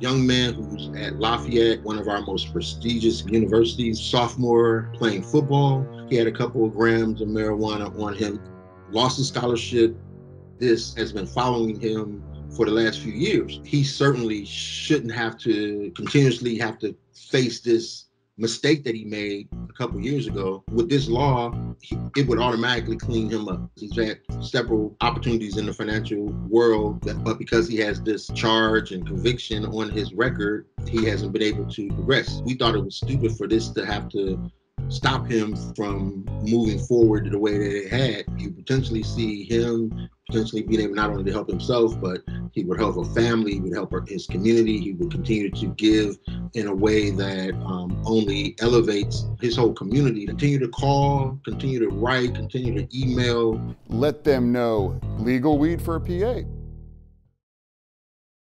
young man who's at Lafayette, one of our most prestigious universities, sophomore, playing football. He had a couple of grams of marijuana on him, lost his scholarship. This has been following him for the last few years. He certainly shouldn't have to continuously have to face this mistake that he made a couple years ago. With this law, it would automatically clean him up. He's had several opportunities in the financial world, but because he has this charge and conviction on his record, he hasn't been able to progress. We thought it was stupid for this to have to stop him from moving forward the way that it had. You potentially see him potentially being able not only to help himself, but he would help a family, he would help his community, he would continue to give in a way that um, only elevates his whole community. Continue to call, continue to write, continue to email. Let them know legal weed for a PA.